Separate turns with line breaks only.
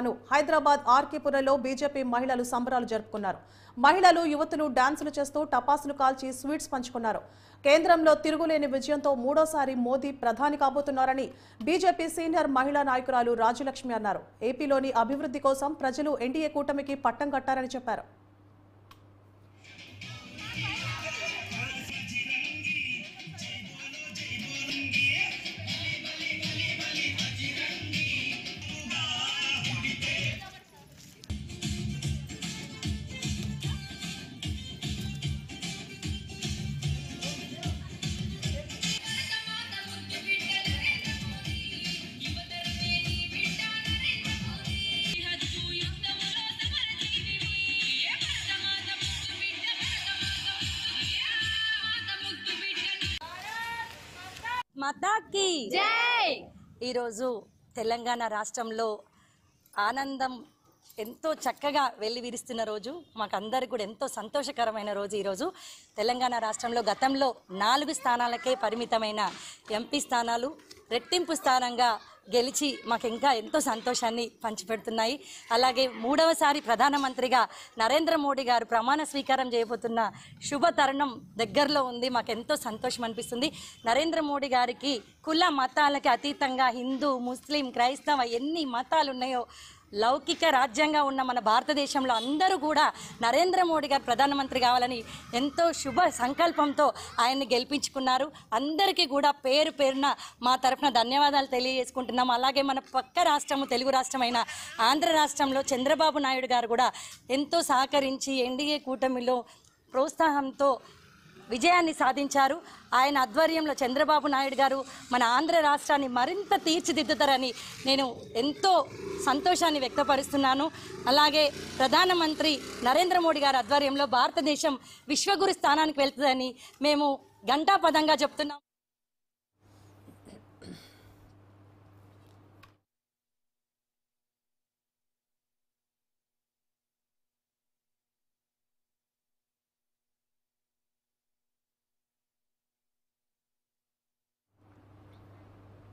అను Hyderabad ఆర్కేపురంలో BJP మహిళలు సంబరాలు జరుపుకున్నారు. మహిళలు యువతులు డాన్సులు చేస్తూ టపాసులు కాల్చి స్వీట్స్ పంచుకున్నారు. కేంద్రంలో తిరుగులేని విజయంతో మూడోసారి మోదీ ప్రధాని కాబోతున్నారని బీజేపీ సీనియర్ మహిళా నాయకురాలు రాజలక్ష్మి అన్నారు. ఏపీలోని అభివృద్ధి కోసం ప్రజలు ఎన్డీఏ కూటమికి పట్టం కట్టారని చెప్పారు.
మతాకి.
జై!
ఈరోజు తెలంగాణ రాష్ట్రంలో ఆనందం ఎంతో చక్కగా వెళ్ళి విరుస్తున్న రోజు. మాకందరికి కూడా ఎంతో సంతోషకరమైన రోజు ఈరోజు. తెలంగాణ రాష్ట్రంలో గతంలో నాలుగు స్థానాలకే పరిమితమైన ఎంపీ స్థానాలు రెట్టింపు స్థానంగా గెలిచి మాకు ఇంకా ఎంతో సంతోషాన్ని పంచిపెడుతున్నాయి. అలాగే మూడవసారి ప్రధానమంత్రిగా నరేంద్ర మోడీ గారు ప్రమాణ స్వీకారం చేయబోతున్న శుభ తరుణం దగ్గరలో ఉంది. మాకు ఎంతో సంతోషం అనిపిస్తుంది. నరేంద్ర మోడీ గారికి కుల మతాలకి అతీతంగా హిందూ ముస్లిం క్రైస్తవ ఎన్ని మతాలు ఉన్నాయో లౌకిక రాజ్యంగా ఉన్న మన భారతదేశంలో అందరూ కూడా నరేంద్ర మోడీ గారు ప్రధానమంత్రి కావాలని ఎంతో శుభ సంకల్పంతో ఆయన్ని గెలిపించుకున్నారు. అందరికీ కూడా పేరు పేరున మా తరఫున ధన్యవాదాలు తెలియజేసుకుంటున్నాం అలాగే మన పక్క రాష్ట్రము తెలుగు రాష్ట్రమైన ఆంధ్ర రాష్ట్రంలో చంద్రబాబు నాయుడు గారు కూడా ఎంతో సహకరించి ఎన్డీఏ కూటమిలో ప్రోత్సాహంతో విజయాన్ని సాధించారు. ఆయన ఆధ్వర్యంలో చంద్రబాబు నాయుడు గారు మన ఆంధ్ర రాష్ట్రాన్ని మరింత తీర్చిదిద్దుతారని నేను ఎంతో సంతోషాన్ని వ్యక్తపరుస్తున్నాను. అలాగే ప్రధానమంత్రి నరేంద్ర మోడీ గారి ఆధ్వర్యంలో భారతదేశం విశ్వగురు స్థానానికి వెళ్తుందని మేము ఘంటాపదంగా చెప్తున్నాం.